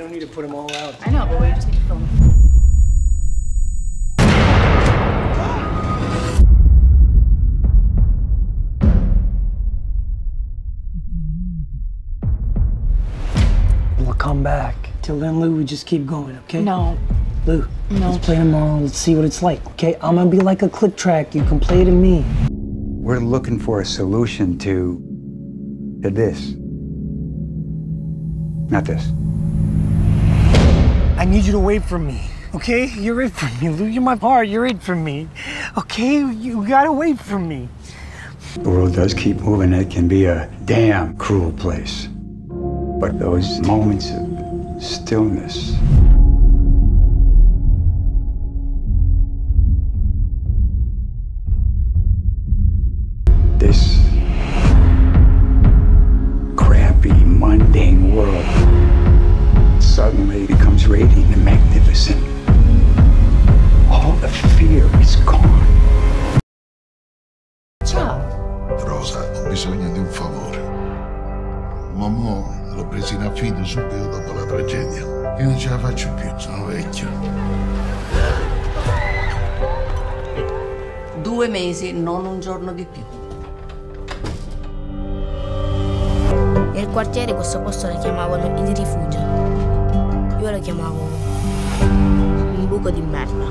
don't need to put them all out. I know, but we just need to film. We'll come back. Till then, Lou, we just keep going, okay? No. Lou, No. let's play tomorrow. Let's see what it's like, okay? I'm gonna be like a click track. You can play to me. We're looking for a solution to, to this. Not this. I need you to wait for me, okay? You're it for me, Lou. You're my heart. You're it for me, okay? You gotta wait for me. The world does keep moving. It can be a damn cruel place. But those moments of stillness, bisogno di un favore. Mamma l'ho presa in affido subito dopo la tragedia. Io non ce la faccio più, sono vecchio. Due mesi, non un giorno di più. Nel quartiere questo posto lo chiamavano il rifugio. Io lo chiamavo un buco di merda.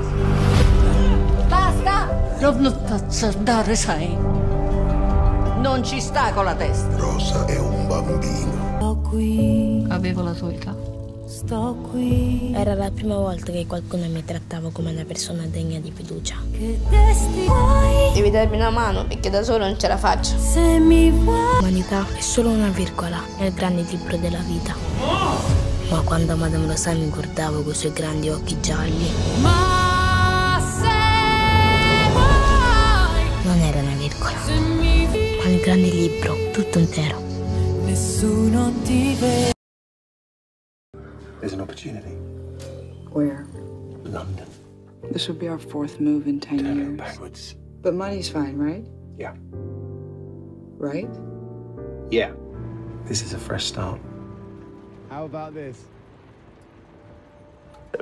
Basta! Non faccio andare, sai. Non ci sta con la testa. Rosa è un bambino. Avevo la tua età. Era la prima volta che qualcuno mi trattava come una persona degna di fiducia. Devi darmi una mano perché da solo non ce la faccio. L'umanità è solo una virgola nel grande libro della vita. Ma quando Madame Rosa mi guardava con i suoi grandi occhi gialli. Non grande libro, tutto intero. There's an opportunity. Where? London. This will be our fourth move in 10 Turn years. backwards. But money's fine, right? Yeah. Right? Yeah. This is a fresh start. How about this?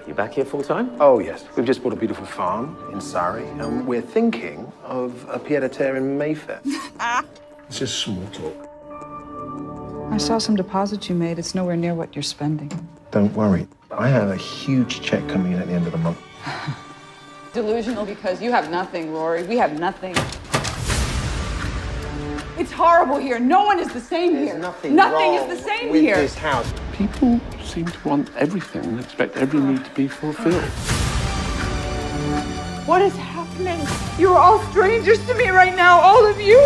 You back here full time? Oh, yes. We've just bought a beautiful farm in Surrey, and we're thinking of a pied a terre in Mayfair. it's just small talk. I saw some deposits you made. It's nowhere near what you're spending. Don't worry. I have a huge check coming in at the end of the month. Delusional because you have nothing, Rory. We have nothing. It's horrible here. No one is the same here. nothing nothing wrong is the same with here. this house. People seem to want everything and expect every need to be fulfilled. What is happening? You're all strangers to me right now, all of you.